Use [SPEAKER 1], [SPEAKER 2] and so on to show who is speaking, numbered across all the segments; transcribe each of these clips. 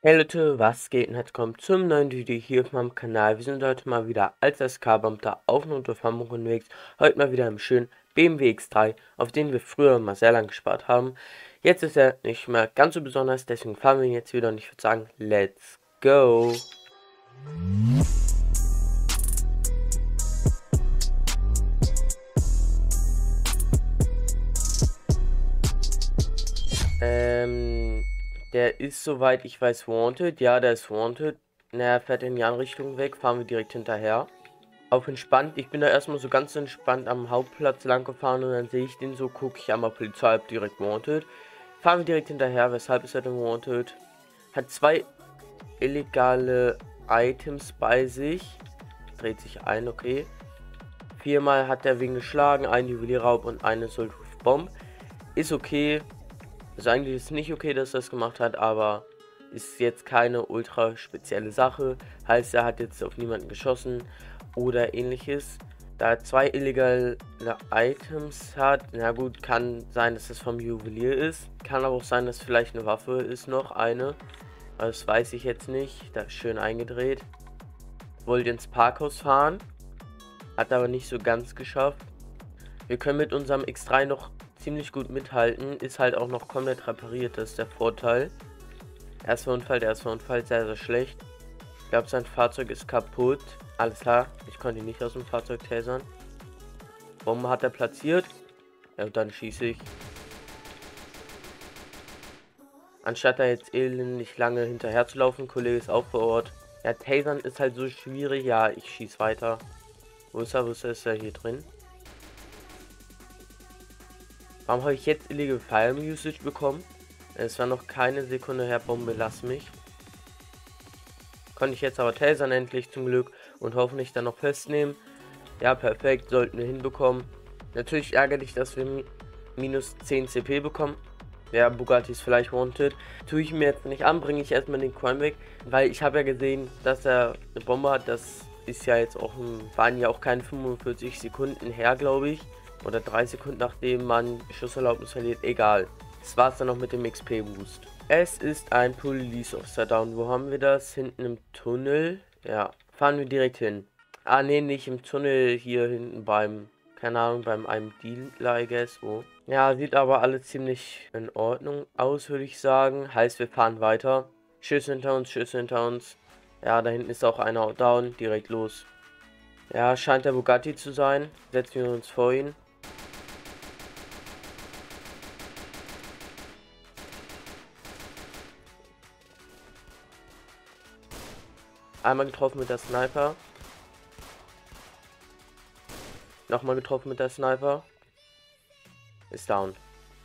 [SPEAKER 1] Hey Leute, was geht und herzlich willkommen zum neuen Video hier auf meinem Kanal. Wir sind heute mal wieder als SK-Beamter auf und unter Hamburg unterwegs. Heute mal wieder im schönen BMW X3, auf den wir früher mal sehr lang gespart haben. Jetzt ist er nicht mehr ganz so besonders, deswegen fahren wir ihn jetzt wieder und ich würde sagen, let's go! Ähm... Der ist, soweit ich weiß, wanted. Ja, der ist wanted. Naja, fährt in die andere Richtung weg. Fahren wir direkt hinterher. Auf entspannt. Ich bin da erstmal so ganz entspannt am Hauptplatz lang gefahren und dann sehe ich den so, gucke ich einmal Polizei, direkt wanted. Fahren wir direkt hinterher. Weshalb ist er denn wanted? Hat zwei illegale Items bei sich. Dreht sich ein, okay. Viermal hat er wegen geschlagen, ein Juwelierraub und eine Soulproof Bomb. Ist okay. Also eigentlich ist es nicht okay, dass er das gemacht hat, aber ist jetzt keine ultra spezielle Sache. Heißt, er hat jetzt auf niemanden geschossen oder ähnliches. Da er zwei illegale Items hat, na gut, kann sein, dass das vom Juwelier ist. Kann aber auch sein, dass vielleicht eine Waffe ist noch, eine. Das weiß ich jetzt nicht. Da ist schön eingedreht. Wollte ins Parkhaus fahren. Hat aber nicht so ganz geschafft. Wir können mit unserem X3 noch ziemlich gut mithalten. Ist halt auch noch komplett repariert, das ist der Vorteil. Erster Unfall, der erste Unfall, sehr, sehr schlecht. Ich glaube, sein Fahrzeug ist kaputt. Alles klar, ich konnte ihn nicht aus dem Fahrzeug tasern. Bombe hat er platziert. Ja, und dann schieße ich. Anstatt da jetzt elendig lange hinterher zu laufen, Kollege ist auch vor Ort. Ja, tasern ist halt so schwierig. Ja, ich schieße weiter. Wo ist er? Wo ist er? Ist er hier drin? Warum habe ich jetzt Illegal Fire Usage bekommen? Es war noch keine Sekunde her, Bombe, lass mich. Konnte ich jetzt aber tasern endlich zum Glück und hoffentlich dann noch festnehmen. Ja, perfekt, sollten wir hinbekommen. Natürlich ärgerlich, dass wir minus 10 CP bekommen. Ja, Bugatti ist vielleicht wanted. Tue ich mir jetzt nicht an, bringe ich erstmal den Crime weg, weil ich habe ja gesehen, dass er eine Bombe hat. Das ist ja jetzt auch, waren ja auch keine 45 Sekunden her, glaube ich oder drei Sekunden nachdem man Schusserlaubnis verliert, egal. Das war es dann noch mit dem XP-Boost. Es ist ein Police Officer Down. Wo haben wir das? Hinten im Tunnel. Ja, fahren wir direkt hin. Ah, ne, nicht im Tunnel, hier hinten beim, keine Ahnung, beim einem Dealer, I guess, wo. Ja, sieht aber alles ziemlich in Ordnung aus, würde ich sagen. Heißt, wir fahren weiter. Schüsse hinter uns, Schüsse hinter uns. Ja, da hinten ist auch einer down. Direkt los. Ja, scheint der Bugatti zu sein. Setzen wir uns vor ihn. Einmal getroffen mit der Sniper. Nochmal getroffen mit der Sniper. Ist down.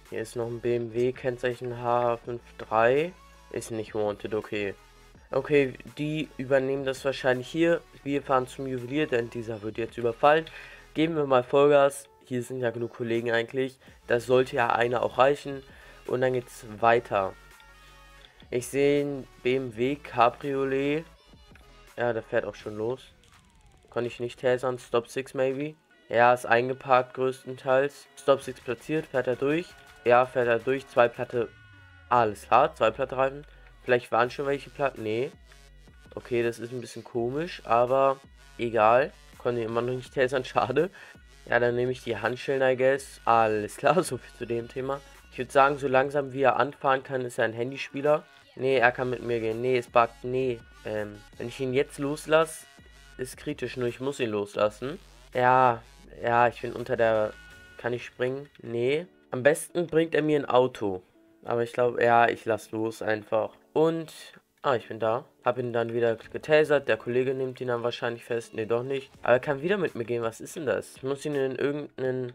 [SPEAKER 1] Hier ist noch ein BMW, Kennzeichen H53. Ist nicht wanted, okay. Okay, die übernehmen das wahrscheinlich hier. Wir fahren zum Juwelier, denn dieser wird jetzt überfallen. Geben wir mal Vollgas. Hier sind ja genug Kollegen eigentlich. Das sollte ja einer auch reichen. Und dann geht's weiter. Ich sehe ein BMW Cabriolet. Ja, der fährt auch schon los. Konnte ich nicht tasern. Stop 6 maybe. Ja, ist eingeparkt größtenteils. Stop 6 platziert. Fährt er durch. Ja, fährt er durch. Zwei Platte. Alles klar. Zwei Platte Reifen. Vielleicht waren schon welche Platten. Nee. Okay, das ist ein bisschen komisch. Aber egal. Konnte immer noch nicht tasern. Schade. Ja, dann nehme ich die Handschellen, I guess. Alles klar. So viel zu dem Thema. Ich würde sagen, so langsam wie er anfahren kann, ist er ein Handyspieler. Nee, er kann mit mir gehen. Nee, es buggt. Nee. Ähm, wenn ich ihn jetzt loslasse, ist kritisch, nur ich muss ihn loslassen. Ja, ja, ich bin unter der... Kann ich springen? Nee. Am besten bringt er mir ein Auto. Aber ich glaube, ja, ich lasse los einfach. Und... Ah, ich bin da. Hab ihn dann wieder getasert. Der Kollege nimmt ihn dann wahrscheinlich fest. Nee, doch nicht. Aber er kann wieder mit mir gehen. Was ist denn das? Ich muss ihn in irgendeinen...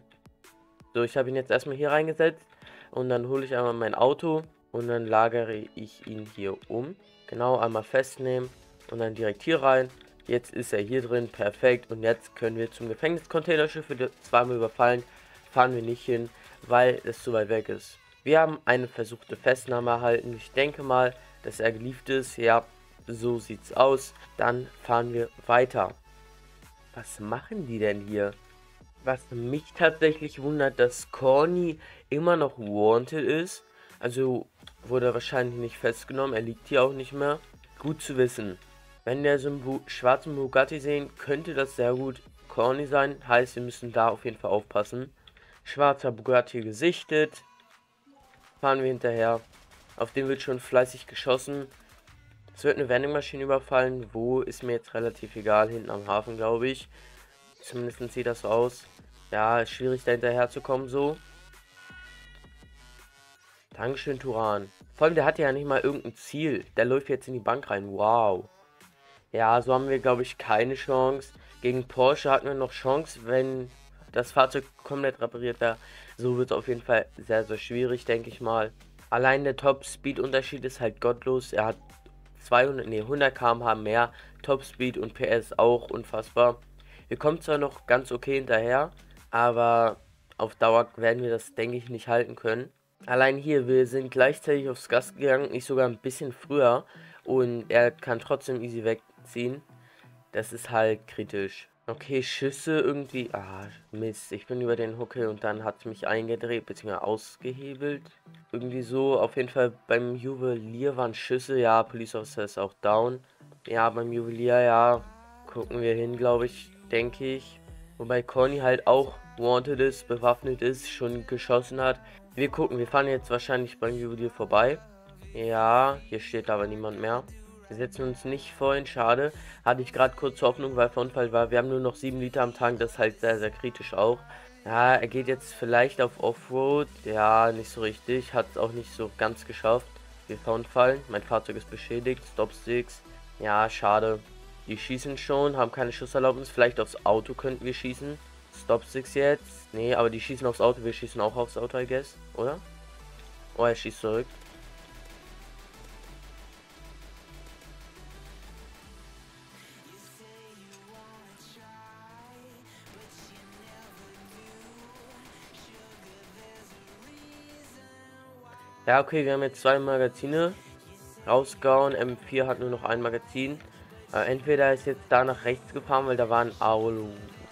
[SPEAKER 1] So, ich habe ihn jetzt erstmal hier reingesetzt. Und dann hole ich einmal mein Auto. Und dann lagere ich ihn hier um. Genau, einmal festnehmen und dann direkt hier rein. Jetzt ist er hier drin, perfekt. Und jetzt können wir zum Gefängniscontainerschiff wieder zweimal überfallen. Fahren wir nicht hin, weil es zu weit weg ist. Wir haben eine versuchte Festnahme erhalten. Ich denke mal, dass er geliefert ist. Ja, so sieht's aus. Dann fahren wir weiter. Was machen die denn hier? Was mich tatsächlich wundert, dass Corny immer noch wanted ist. Also wurde wahrscheinlich nicht festgenommen. Er liegt hier auch nicht mehr. Gut zu wissen. Wenn wir so einen schwarzen Bugatti sehen, könnte das sehr gut Corny sein. Heißt, wir müssen da auf jeden Fall aufpassen. Schwarzer Bugatti gesichtet. Fahren wir hinterher. Auf den wird schon fleißig geschossen. Es wird eine Vendingmaschine überfallen. Wo ist mir jetzt relativ egal. Hinten am Hafen, glaube ich. Zumindest sieht das so aus. Ja, ist schwierig da hinterher zu kommen so. Dankeschön, Turan. Vor allem, der hat ja nicht mal irgendein Ziel. Der läuft jetzt in die Bank rein. Wow. Ja, so haben wir, glaube ich, keine Chance. Gegen Porsche hatten wir noch Chance, wenn das Fahrzeug komplett repariert wäre. So wird es auf jeden Fall sehr, sehr schwierig, denke ich mal. Allein der Top-Speed-Unterschied ist halt gottlos. Er hat 200, nee, 100 km/h mehr Top-Speed und PS auch unfassbar. Wir kommen zwar noch ganz okay hinterher, aber auf Dauer werden wir das, denke ich, nicht halten können. Allein hier, wir sind gleichzeitig aufs Gas gegangen, nicht sogar ein bisschen früher. Und er kann trotzdem easy wegziehen. Das ist halt kritisch. Okay, Schüsse irgendwie. Ah, Mist. Ich bin über den Huckel und dann hat es mich eingedreht bzw. ausgehebelt. Irgendwie so. Auf jeden Fall beim Juwelier waren Schüsse. Ja, Police Officer ist auch down. Ja, beim Juwelier, ja. Gucken wir hin, glaube ich. Denke ich. Wobei Conny halt auch wanted ist, bewaffnet ist, schon geschossen hat. Wir gucken, wir fahren jetzt wahrscheinlich beim Juwelier vorbei. Ja, hier steht aber niemand mehr. Wir setzen uns nicht vorhin, schade. Hatte ich gerade kurz Hoffnung, weil der Unfall war. Wir haben nur noch 7 Liter am Tag, das ist halt sehr, sehr kritisch auch. Ja, er geht jetzt vielleicht auf Offroad. Ja, nicht so richtig. Hat es auch nicht so ganz geschafft. Wir verunfallen. Mein Fahrzeug ist beschädigt. Stopsticks. Ja, schade. Die schießen schon, haben keine Schusserlaubnis. Vielleicht aufs Auto könnten wir schießen. Stopsticks jetzt. Nee, aber die schießen aufs Auto. Wir schießen auch aufs Auto, I guess. Oder? Oh, er schießt zurück. Ja, okay, wir haben jetzt zwei Magazine rausgehauen. M4 hat nur noch ein Magazin. Äh, entweder ist jetzt da nach rechts gefahren, weil da war ein Aulu.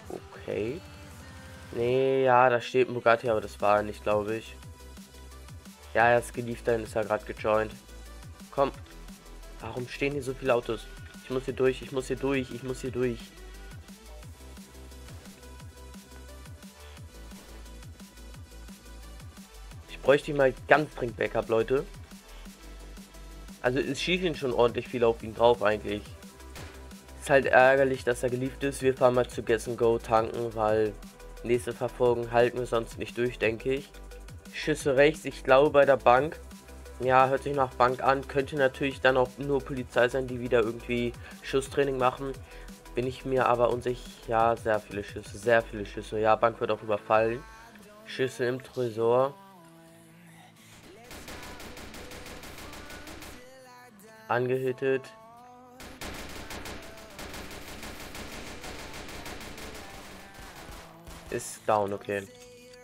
[SPEAKER 1] Okay. Nee, ja, da steht ein Bugatti, aber das war er nicht, glaube ich. Ja, er ist geliefert, dann ist er gerade gejoint. Komm. Warum stehen hier so viele Autos? Ich muss hier durch, ich muss hier durch, ich muss hier durch. bräuchte ich mal ganz dringend Backup, Leute. Also es schießen schon ordentlich viel auf ihn drauf eigentlich. Ist halt ärgerlich, dass er geliefert ist. Wir fahren mal zu Guess Go tanken, weil nächste Verfolgung halten wir sonst nicht durch, denke ich. Schüsse rechts, ich glaube bei der Bank. Ja, hört sich nach Bank an. Könnte natürlich dann auch nur Polizei sein, die wieder irgendwie Schusstraining machen. Bin ich mir aber unsicher. Ja, sehr viele Schüsse, sehr viele Schüsse. Ja, Bank wird auch überfallen. Schüsse im Tresor. angehittet. Ist down, okay.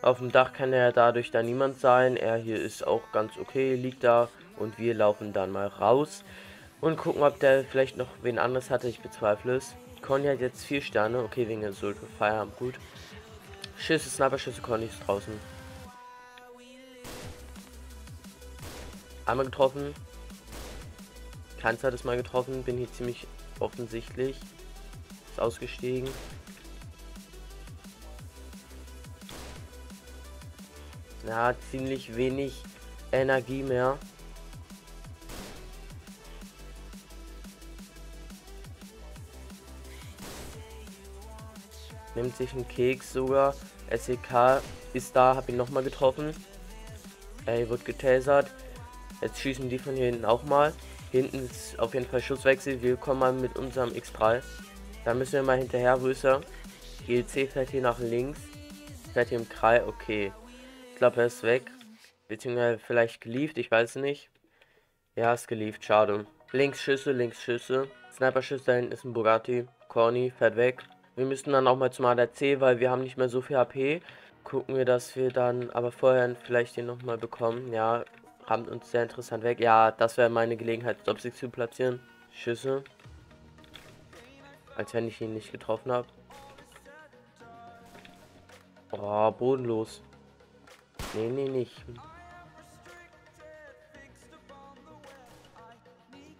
[SPEAKER 1] Auf dem Dach kann er dadurch da niemand sein. Er hier ist auch ganz okay, liegt da. Und wir laufen dann mal raus und gucken, ob der vielleicht noch wen anderes hatte. Ich bezweifle es. Conny hat jetzt vier Sterne. Okay, wegen der Sulfur Feierabend. Gut. Schüsse, Sniper-Schüsse, Conny ist draußen. Einmal getroffen. Kein zweites Mal getroffen, bin hier ziemlich offensichtlich. Ist ausgestiegen. Ja, ziemlich wenig Energie mehr. Nimmt sich einen Keks sogar. SEK ist da, hab ihn nochmal getroffen. Er wird getasert. Jetzt schießen die von hier hinten auch mal. Hinten ist auf jeden Fall Schusswechsel. Wir kommen mal mit unserem X3. Da müssen wir mal hinterher, wo ist er? GLC fährt hier nach links. Fährt hier im Kreis. Okay. Ich glaube, er ist weg. Beziehungsweise vielleicht gelieft, ich weiß nicht. Ja, ist gelieft, schade. Links Schüsse, links Schüsse. Sniper-Schüsse, da hinten ist ein Bugatti. Corny fährt weg. Wir müssen dann auch mal zum ADC, weil wir haben nicht mehr so viel HP. Gucken wir, dass wir dann aber vorher vielleicht den nochmal bekommen. Ja, rammt uns sehr interessant weg. Ja, das wäre meine Gelegenheit, Stopsix zu platzieren. Schüsse. Als wenn ich ihn nicht getroffen habe. Oh, bodenlos. Nee, nee, nicht.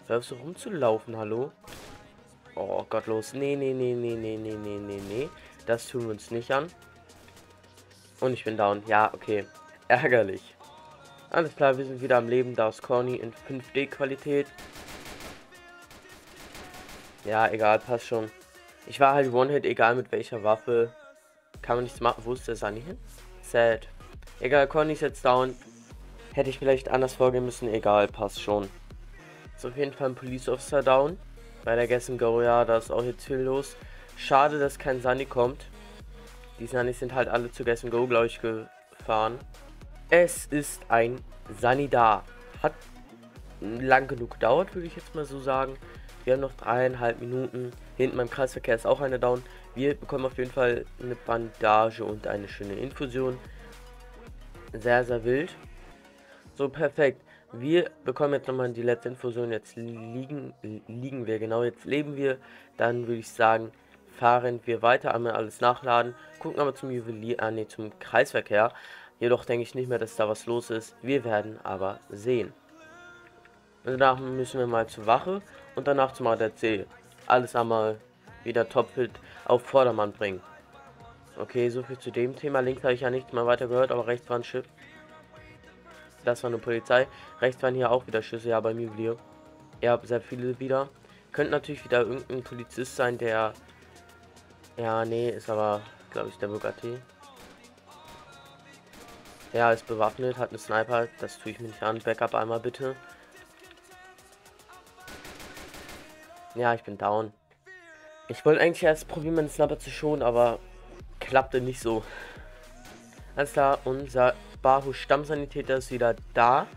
[SPEAKER 1] Hörst du rumzulaufen, hallo? Oh, gottlos. Nee, nee, nee, nee, nee, nee, nee, nee, nee. Das tun wir uns nicht an. Und ich bin down. Ja, okay. Ärgerlich. Alles klar, wir sind wieder am Leben. Da ist Corny in 5D-Qualität. Ja, egal, passt schon. Ich war halt One-Hit, egal mit welcher Waffe. Kann man nichts machen. Wo ist der Sunny hin? Sad. Egal, Corny ist jetzt down. Hätte ich vielleicht anders vorgehen müssen. Egal, passt schon. Ist auf jeden Fall ein Police Officer down. Bei der Guess Go, ja, da ist auch jetzt viel los. Schade, dass kein Sunny kommt. Die Sunnys sind halt alle zu Guess Go, glaube ich, gefahren. Es ist ein Sunny da. Hat lang genug gedauert, würde ich jetzt mal so sagen. Wir haben noch dreieinhalb Minuten. Hinten beim Kreisverkehr ist auch eine down. Wir bekommen auf jeden Fall eine Bandage und eine schöne Infusion. Sehr, sehr wild. So, perfekt. Wir bekommen jetzt nochmal die letzte Infusion. Jetzt liegen, liegen wir, genau, jetzt leben wir. Dann würde ich sagen, fahren wir weiter, einmal alles nachladen. Gucken aber zum Juwelier, ah, nee, zum Kreisverkehr. Jedoch denke ich nicht mehr, dass da was los ist. Wir werden aber sehen. Danach müssen wir mal zur Wache und danach zum ADC. Alles einmal wieder topfit auf Vordermann bringen. Okay, so viel zu dem Thema. Links habe ich ja nichts mehr weiter gehört, aber rechts war ein Schiff. Das war eine Polizei. Rechts waren hier auch wieder Schüsse, ja, beim Juwelier. Ihr habt sehr viele wieder. Könnte natürlich wieder irgendein Polizist sein, der... Ja, nee, ist aber, glaube ich, der Bugatti. Ja, ist bewaffnet, hat einen Sniper. Das tue ich mir nicht an. Backup einmal bitte. Ja, ich bin down. Ich wollte eigentlich erst probieren, meinen Sniper zu schonen, aber klappte nicht so. Alles klar, unser Bahu Stammsanitäter ist wieder da.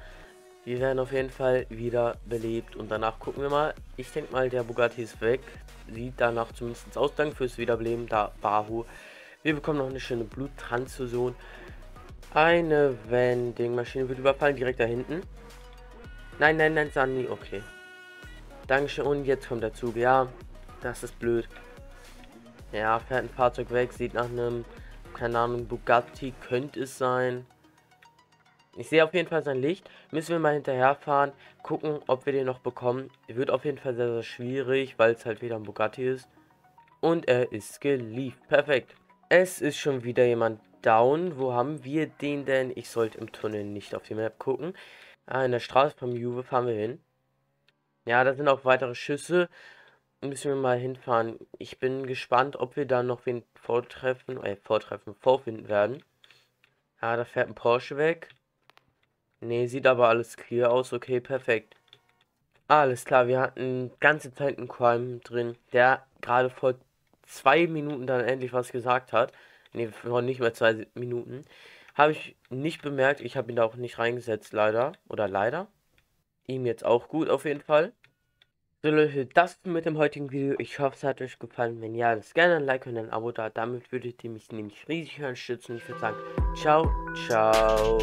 [SPEAKER 1] Wir werden auf jeden Fall wieder belebt und danach gucken wir mal. Ich denke mal, der Bugatti ist weg. Sieht danach zumindest aus. Danke fürs Wiederbeleben, da Bahu. Wir bekommen noch eine schöne Bluttransfusion. Eine Vending-Maschine wird überfallen, direkt da hinten. Nein, nein, nein, Sani, okay. Dankeschön, und jetzt kommt der Zug. Ja, das ist blöd. Ja, fährt ein Fahrzeug weg, sieht nach einem, keine Ahnung, Bugatti könnte es sein. Ich sehe auf jeden Fall sein Licht. Müssen wir mal hinterherfahren, gucken, ob wir den noch bekommen. Wird auf jeden Fall sehr, sehr schwierig, weil es halt wieder ein Bugatti ist. Und er ist geliefert. Perfekt. Es ist schon wieder jemand down. Wo haben wir den denn? Ich sollte im Tunnel nicht auf die Map gucken. Ah, in der Straße vom Juve fahren wir hin. Ja, da sind auch weitere Schüsse. Müssen wir mal hinfahren. Ich bin gespannt, ob wir da noch wen vortreffen, äh, vortreffen, vorfinden werden. Ja, da fährt ein Porsche weg. Ne, sieht aber alles clear aus. Okay, perfekt. Alles klar, wir hatten ganze Zeit einen Crime drin, der gerade vor zwei Minuten dann endlich was gesagt hat. Ne, vor nicht mehr zwei Minuten. Habe ich nicht bemerkt. Ich habe ihn da auch nicht reingesetzt, leider. Oder leider. Ihm jetzt auch gut auf jeden Fall. So Leute, das mit dem heutigen Video. Ich hoffe, es hat euch gefallen. Wenn ja, lasst gerne ein Like und ein Abo da. Damit würdet ihr mich nämlich riesig unterstützen. Ich würde sagen, ciao, ciao.